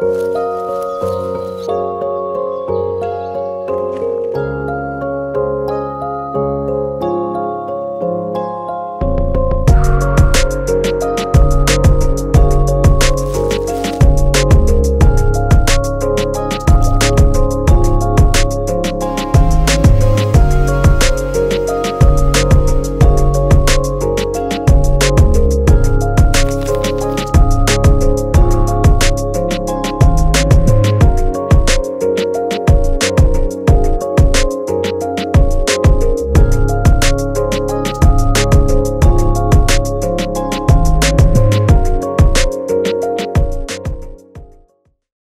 Música